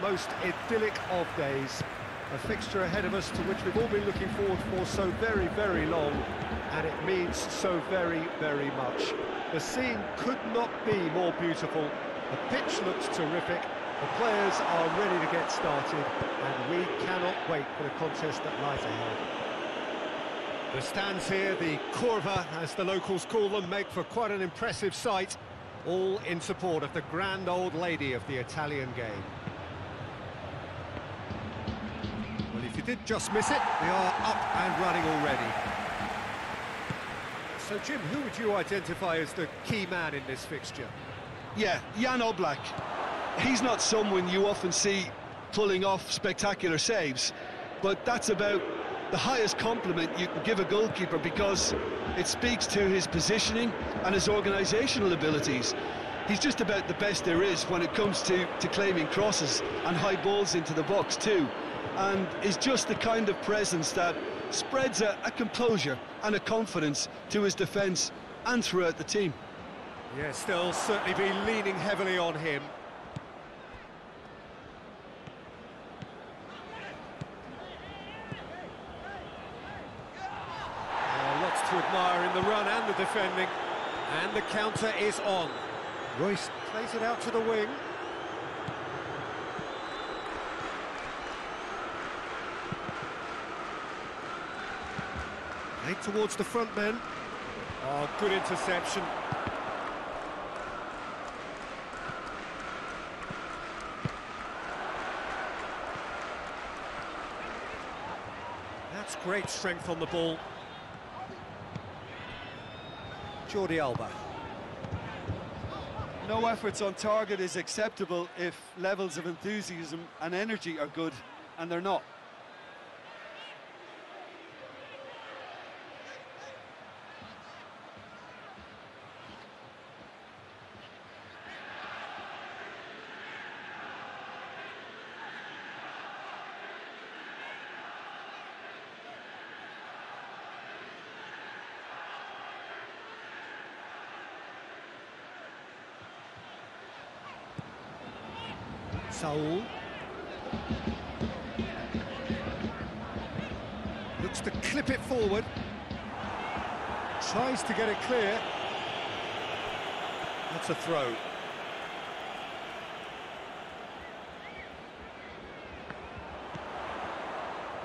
most idyllic of days. A fixture ahead of us to which we've all been looking forward for so very, very long, and it means so very, very much. The scene could not be more beautiful. The pitch looks terrific, the players are ready to get started, and we cannot wait for the contest that lies ahead. The stands here, the Curva, as the locals call them, make for quite an impressive sight, all in support of the grand old lady of the Italian game. Well, if you did just miss it, they are up and running already. So, Jim, who would you identify as the key man in this fixture? Yeah, Jan Oblak. He's not someone you often see pulling off spectacular saves, but that's about the highest compliment you can give a goalkeeper because it speaks to his positioning and his organisational abilities. He's just about the best there is when it comes to, to claiming crosses and high balls into the box too, and is just the kind of presence that spreads a, a composure and a confidence to his defence and throughout the team. Yes, they'll certainly be leaning heavily on him. Uh, lots to admire in the run and the defending. And the counter is on. Royce plays it out to the wing. Played towards the front men. Oh, good interception. That's great strength on the ball. Jordi Alba. No efforts on target is acceptable if levels of enthusiasm and energy are good, and they're not. Saul. Looks to clip it forward. Tries to get it clear. That's a throw.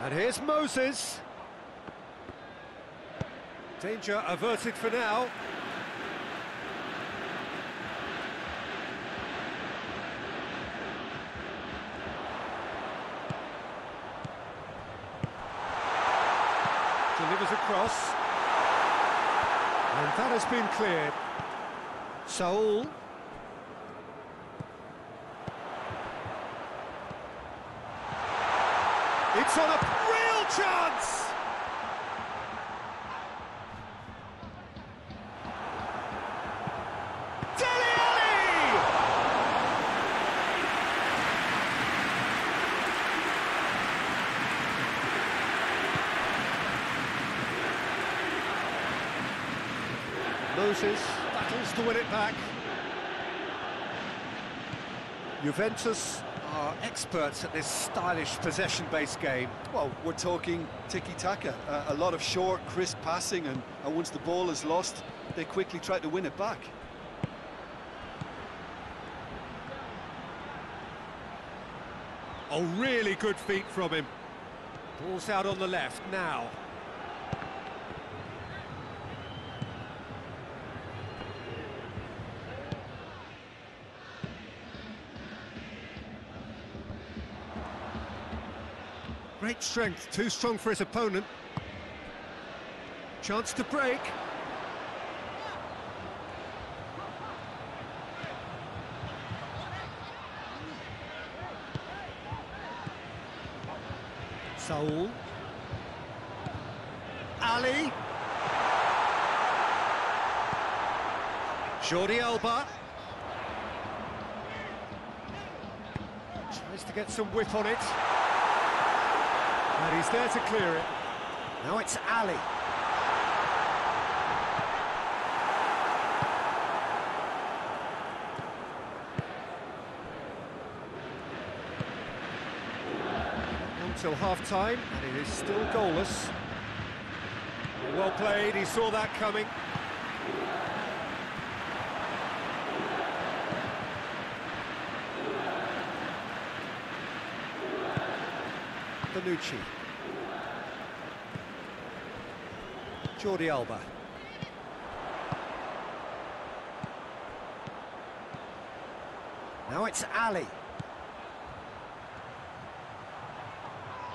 And here's Moses. Danger averted for now. Delivers across. And that has been cleared. Saul. It's on a real chance! Moses battles to win it back. Juventus are experts at this stylish possession-based game. Well, we're talking tiki-taka, uh, a lot of short, crisp passing, and, and once the ball is lost, they quickly try to win it back. Oh, really good feet from him. Ball's out on the left now. Great strength, too strong for his opponent. Chance to break. Saul. Ali. Jordi Alba. Tries to get some whip on it. And he's there to clear it. Now it's Ali. Until half-time, and it is still goalless. Well played, he saw that coming. Bonucci. Jordi Alba. Now it's Ali.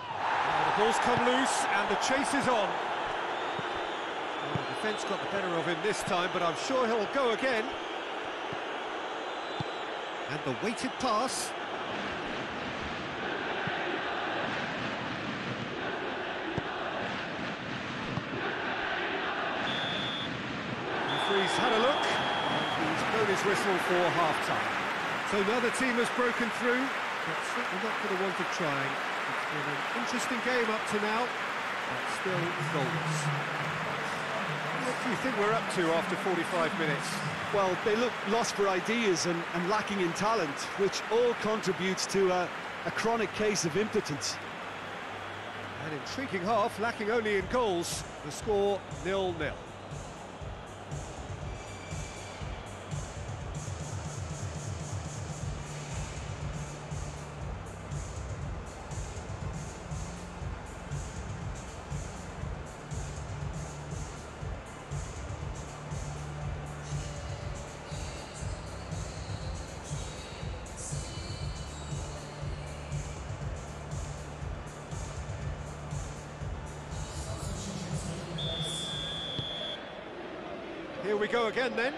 Now the ball's come loose and the chase is on. Well, the defence got the better of him this time, but I'm sure he'll go again. And the weighted pass. Referee's had a look, and he's blown his whistle for half-time. So another team has broken through, but certainly not for the want of trying. It's been an interesting game up to now, but still goalless. What do you think we're up to after 45 minutes? Well, they look lost for ideas and, and lacking in talent, which all contributes to a, a chronic case of impotence. An intriguing half, lacking only in goals. The score nil-nil. Here we go again then.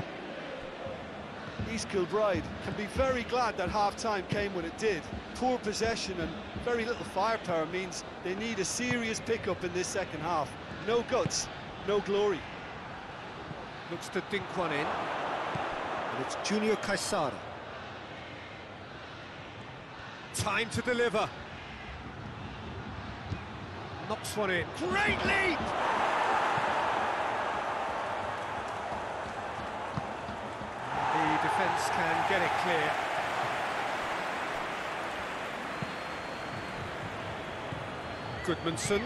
East Kilbride can be very glad that half-time came when it did. Poor possession and very little firepower means they need a serious pickup in this second half. No guts, no glory. Looks to dink one in. And it's Junior Caesaro. Time to deliver. Knocks one in. Great leap! The defence can get it clear. Goodmanson.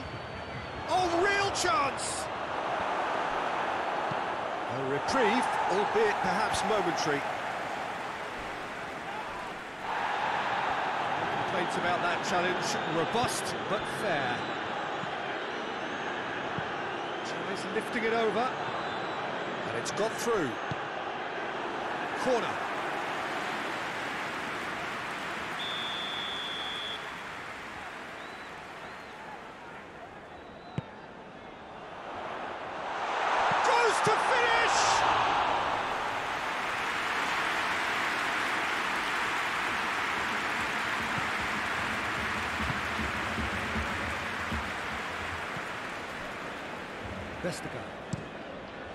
Oh, real chance! A reprieve, albeit perhaps momentary. No complaints about that challenge. Robust, but fair. Tries lifting it over. And it's got through. Corner. Goes to finish!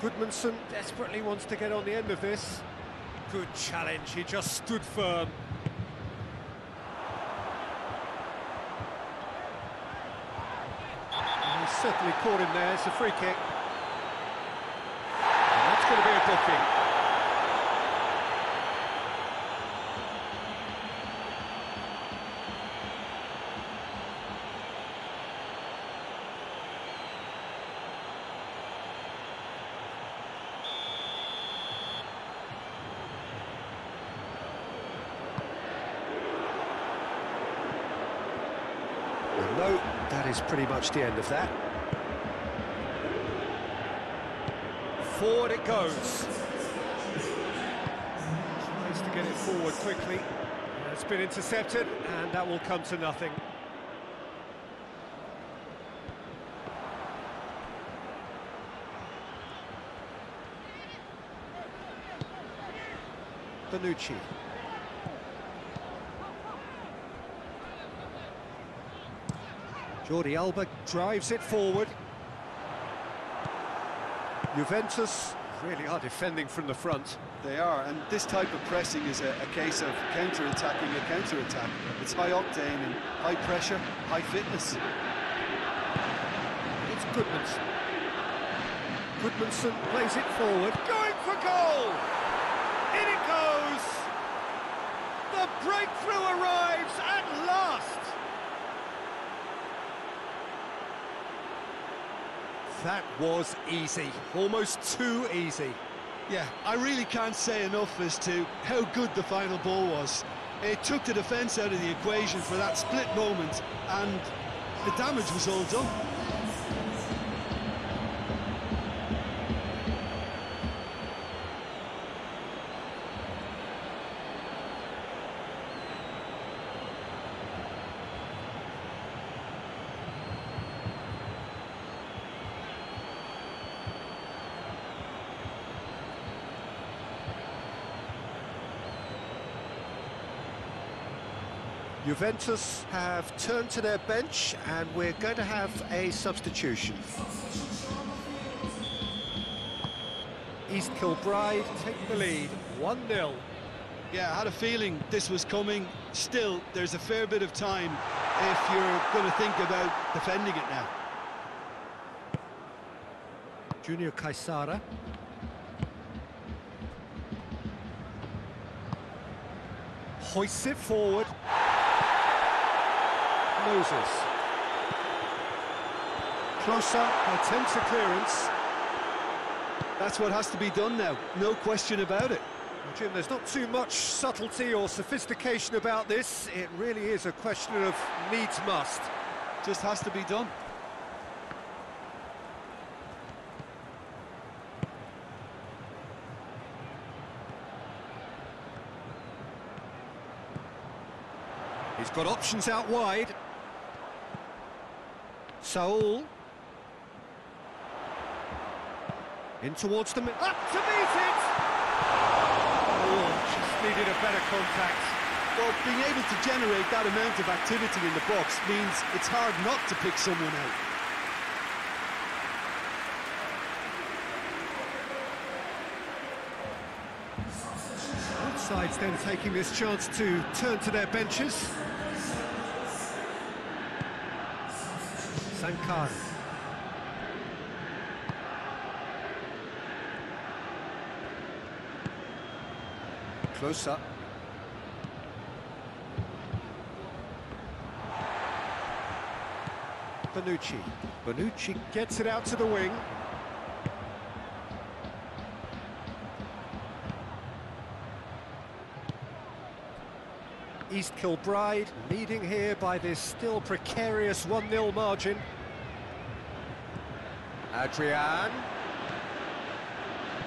Goodmanson desperately wants to get on the end of this. Good challenge, he just stood firm. And he's certainly caught him there, it's a free kick. And that's going to be a booking. Well, no, that is pretty much the end of that. Forward it goes. Tries to get it forward quickly. It's been intercepted, and that will come to nothing. Bonucci. Jordi Alba drives it forward. Juventus really are defending from the front. They are, and this type of pressing is a, a case of counter-attacking a counter-attack. It's high octane and high pressure, high fitness. It's Goodmanson. Goodmanson plays it forward, going for goal! In it goes! The breakthrough arrives at last! That was easy, almost too easy. Yeah, I really can't say enough as to how good the final ball was. It took the defence out of the equation for that split moment, and the damage was all done. Juventus have turned to their bench and we're going to have a substitution. East Kilbride take the lead, 1-0. Yeah, I had a feeling this was coming. Still, there's a fair bit of time if you're going to think about defending it now. Junior Caesara. Hoists it forward. Moses. Closer, attempts a clearance. That's what has to be done now, no question about it. Jim, there's not too much subtlety or sophistication about this. It really is a question of needs must. Just has to be done. He's got options out wide. Saul. In towards the... Up to meet it! Oh, just needed a better contact. Well, being able to generate that amount of activity in the box means it's hard not to pick someone out. Both sides then taking this chance to turn to their benches. Sankara. Close up. Bonucci. Bonucci gets it out to the wing. East Kilbride leading here by this still precarious 1-0 margin. Adrian.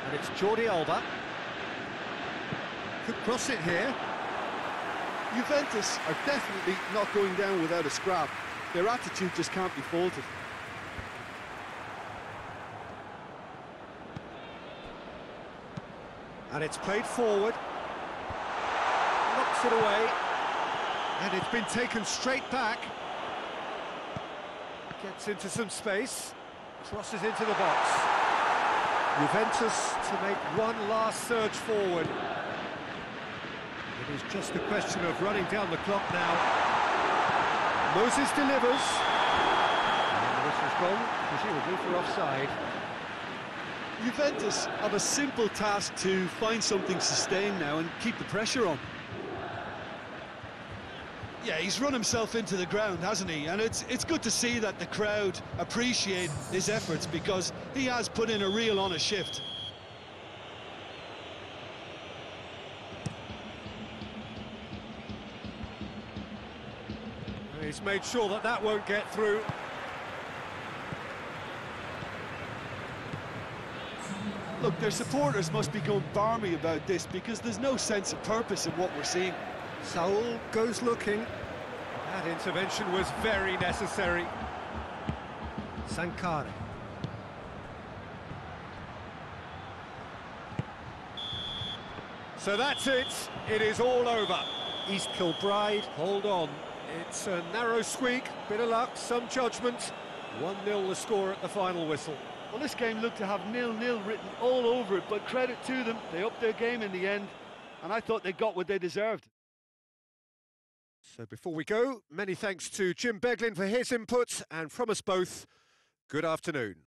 And it's Jordi Alba. Could cross it here. Juventus are definitely not going down without a scrap. Their attitude just can't be faulted. And it's played forward. Knocks it away. And it's been taken straight back. Gets into some space. Crosses into the box. Juventus to make one last surge forward. It is just a question of running down the clock now. Moses delivers. And the whistle's gone, presumably for offside. Juventus have a simple task to find something sustained now and keep the pressure on. Yeah, he's run himself into the ground, hasn't he? And it's it's good to see that the crowd appreciate his efforts because he has put in a real honest shift. He's made sure that that won't get through. Look, their supporters must be going barmy about this because there's no sense of purpose in what we're seeing. Saul goes looking. That intervention was very necessary. Sankara. So that's it. It is all over. East Kilbride, hold on. It's a narrow squeak, bit of luck, some judgment. 1-0 the score at the final whistle. Well, this game looked to have nil-nil written all over it, but credit to them, they upped their game in the end, and I thought they got what they deserved. So before we go, many thanks to Jim Beglin for his input, and from us both, good afternoon.